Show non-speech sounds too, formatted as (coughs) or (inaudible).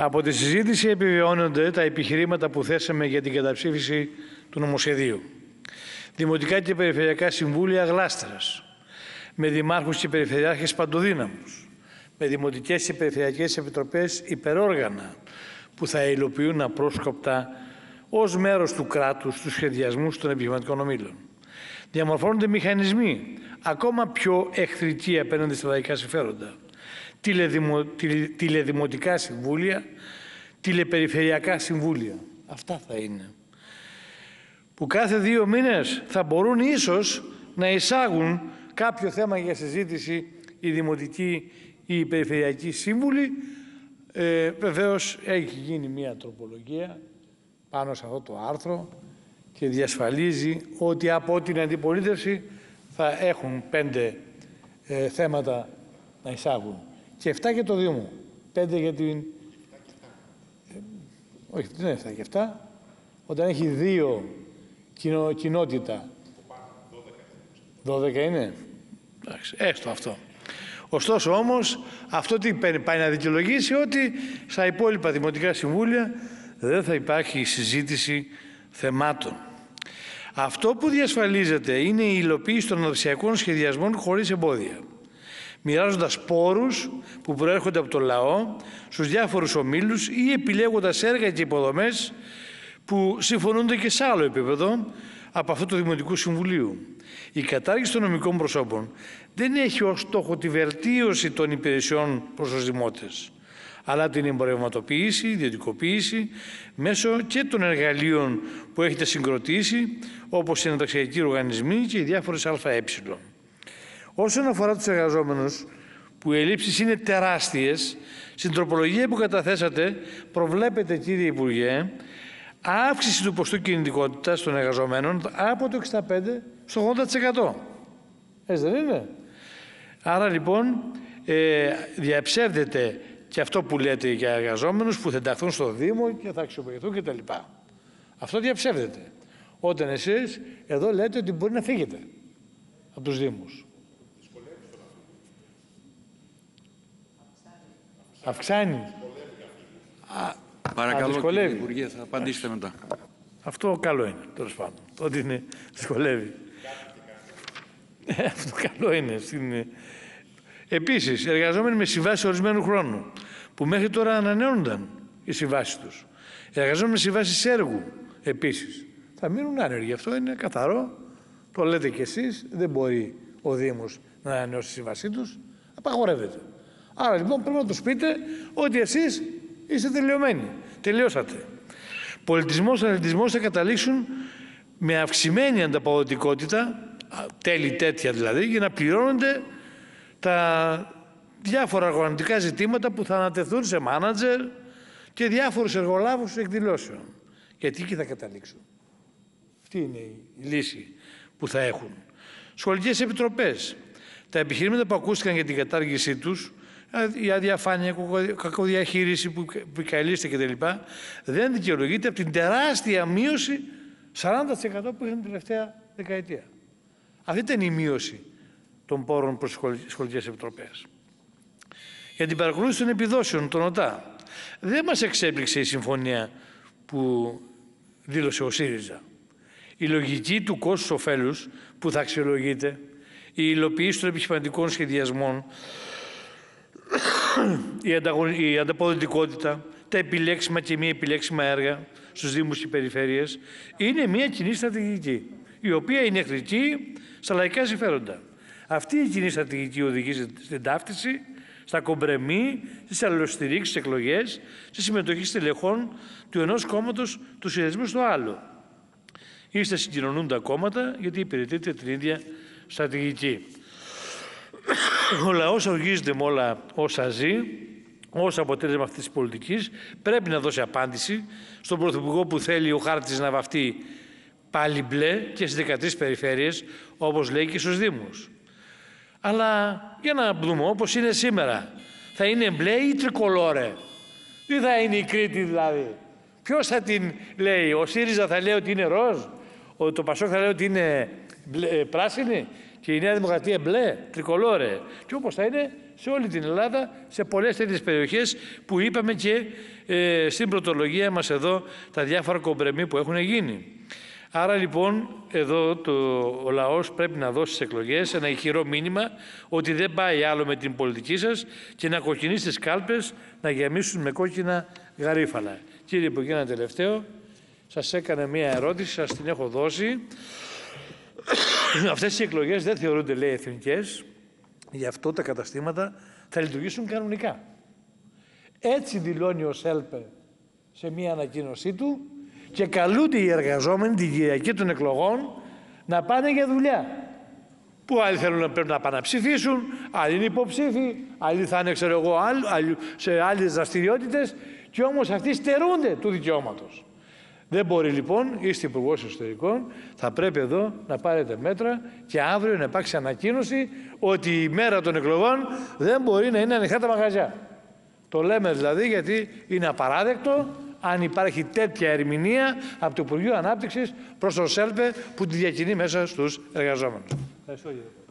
Από τη συζήτηση επιβεβαιώνονται τα επιχειρήματα που θέσαμε για την καταψήφιση του νομοσχεδίου. Δημοτικά και περιφερειακά συμβούλια γλάστερας, με δημάρχους και περιφερειάρχες παντοδύναμους, με δημοτικές και περιφερειακές επιτροπές υπεróργανα που θα υλοποιούν απρόσκοπτα ως μέρος του κράτους τους σχεδιασμούς των επιχειρηματικών ομήλων. Διαμορφώνονται μηχανισμοί ακόμα πιο εχθρικοί απέναντι στα λαϊκά συμφέροντα. Τηλεδημο, τηλεδημοτικά συμβούλια, τηλεπεριφερειακά συμβούλια. Αυτά θα είναι. Που κάθε δύο μήνες θα μπορούν ίσως να εισάγουν κάποιο θέμα για συζήτηση η Δημοτική ή η Περιφερειακή Σύμβουλη. Ε, βεβαίως έχει γίνει μια τροπολογία πάνω σε αυτό το άρθρο και διασφαλίζει ότι από την αντιπολίτευση θα έχουν πέντε ε, θέματα να εισάγουν. Και 7 για το Δήμο. Πέντε για την... Ε, όχι, δεν είναι 7 και 7. Όταν έχει δύο κοινο, κοινότητα. 12 είναι. Εντάξει, έστω αυτό. Ωστόσο όμως αυτό τι πάει να δικαιολογήσει ότι στα υπόλοιπα δημοτικά συμβούλια δεν θα υπάρχει συζήτηση θεμάτων. Αυτό που διασφαλίζεται είναι η υλοποίηση των αναπτυξιακών σχεδιασμών χωρίς εμπόδια. Μοιράζοντας πόρους που προέρχονται από το λαό στους διάφορους ομίλους ή επιλέγοντας έργα και υποδομές που συμφωνούνται και σε άλλο επίπεδο από αυτό του Δημοτικού Συμβουλίου. Η κατάργηση των νομικών προσώπων δεν έχει ως στόχο τη βελτίωση των υπηρεσιών προς τους δημότες αλλά την εμπορευματοποίηση, ιδιωτικοποίηση μέσω και των εργαλείων που έχετε συγκροτήσει, όπως οι ενταξιακοί οργανισμοί και οι διάφορες ΑΕ. Όσον αφορά τους εργαζόμενους, που οι ελλείψεις είναι τεράστιες, στην τροπολογία που καταθέσατε προβλέπετε, κύριε Υπουργέ, αύξηση του ποστού κινητικότητας των εργαζομένων από το 65% στο 80%. Έτσι δεν είναι; Άρα λοιπόν ε, διαψεύδεται και αυτό που λέτε για εργαζόμενους που θα ενταχθούν στο Δήμο και θα αξιοποιηθούν κτλ. Αυτό διαψεύδεται. Όταν εσείς εδώ λέτε ότι μπορεί να φύγετε από τους Δήμους. Αυξάνει. Παρακαλώ κύριε Υπουργέ, θα απαντήσετε μετά. Αυτό καλό είναι, τέλος πάντων. Ότι είναι, δυσκολεύει. Ε, αυτό καλό είναι. Επίσης, εργαζόμενοι με συμβάσεις ορισμένου χρόνου, που μέχρι τώρα ανανεώνονταν οι συμβάσεις τους. Εργαζόμενοι με συμβάσεις έργου, επίσης, θα μείνουν άνεργοι. Αυτό είναι καθαρό. Το λέτε κι εσείς, δεν μπορεί ο Δήμος να ανανεώσει τη σύμβασή τους. Απαγορεύεται. Άρα λοιπόν πρέπει να τους πείτε ότι εσείς είστε τελειωμένοι. Τελειώσατε. Πολιτισμός, αθλητισμός θα καταλήξουν με αυξημένη ανταποδοτικότητα, τέλη τέτοια δηλαδή, για να πληρώνονται τα διάφορα οργανωτικά ζητήματα που θα ανατεθούν σε μάνατζερ και διάφορους εργολάβους εκδηλώσεων. Γιατί εκεί θα καταλήξουν. Αυτή είναι η λύση που θα έχουν. Σχολικές επιτροπές. Τα επιχειρήματα που ακούστηκαν για την κατάργησή τους, η αδιαφάνεια, η κακοδιαχείριση που επικαλείστε κτλ. δεν δικαιολογείται από την τεράστια μείωση 40% που είχαν την τελευταία δεκαετία. Αυτή ήταν η μείωση των πόρων προς τις σχολικές επιτροπές. Για την παρακολούθηση των επιδόσεων, των ΟΤΑ, δεν μας εξέπληξε η συμφωνία που δήλωσε ο ΣΥΡΙΖΑ. Η λογική του κόστους ωφέλους που θα αξιολογείται, η υλοποίηση των επιχειρηματικών σχεδιασμών, η ανταποδοτικότητα, τα επιλέξιμα και μη επιλέξιμα έργα στους Δήμους και Περιφέρειες, είναι μια κοινή στρατηγική, η οποία είναι εχθρική στα λαϊκά συμφέροντα. Αυτή η κοινή στρατηγική οδηγεί στην ταύτιση, στα κομπρεμί, στις αλληλοστηρίξεις εκλογές, στη συμμετοχή στελεχών του ενός κόμματος του συνδεσμού στο άλλο. Είστε συγκοινωνούντα κόμματα γιατί υπηρετείτε την ίδια στρατηγική. Ο λαός οργίζεται με όλα όσα ζει, ω αποτέλεσμα αυτής της πολιτικής, πρέπει να δώσει απάντηση στον Πρωθυπουργό που θέλει ο χάρτης να βαφτεί πάλι μπλε και στις 13 περιφέρειες, όπως λέει και στους Δήμους. Αλλά για να δούμε όπως είναι σήμερα. Θα είναι μπλε ή τρικολόρε; Τι θα είναι η Κρήτη δηλαδή; Ποιος θα την λέει; Ο ΣΥΡΙΖΑ θα λέει ότι είναι ροζ; Ο, το Πασόκ θα λέει ότι είναι μπλε, ε, πράσινη. Και η Νέα Δημοκρατία μπλε, τρικολόρε. Και όπως θα είναι σε όλη την Ελλάδα, σε πολλές τέτοιες περιοχές που είπαμε και ε, στην πρωτολογία μας εδώ τα διάφορα κομπρεμί που έχουν γίνει. Άρα λοιπόν εδώ το, ο λαός πρέπει να δώσει στις εκλογές ένα ηχηρό μήνυμα ότι δεν πάει άλλο με την πολιτική σας και να κοκκινήσει τις κάλπες να γεμίσουν με κόκκινα γαρίφαλα. Κύριε Υπουργέ, ένα τελευταίο. Σας έκανε μία ερώτηση, σας την έχω δώσει. (coughs) Αυτές οι εκλογές δεν θεωρούνται, λέει, εθνικές. Γι' αυτό τα καταστήματα θα λειτουργήσουν κανονικά. Έτσι δηλώνει ο ΣΕΛΠΕ σε μία ανακοίνωσή του και καλούνται οι εργαζόμενοι την Κυριακή των εκλογών να πάνε για δουλειά. Που άλλοι θέλουν να πρέπει να πάνε να ψηφίσουν, άλλοι είναι υποψήφοι, άλλοι θα είναι, ξέρω εγώ, άλλοι, σε άλλες δραστηριότητες και όμως αυτοί στερούνται του δικαιώματος. Δεν μπορεί λοιπόν, είστε υπουργός Εσωτερικών, θα πρέπει εδώ να πάρετε μέτρα και αύριο να υπάρξει ανακοίνωση ότι η μέρα των εκλογών δεν μπορεί να είναι ανοιχτά τα μαγαζιά. Το λέμε δηλαδή γιατί είναι απαράδεκτο αν υπάρχει τέτοια ερμηνεία από το Υπουργείο Ανάπτυξης προς το ΣΕΛΠΕ που τη διακινεί μέσα στους εργαζόμενους. Ευχαριστώ κύριε.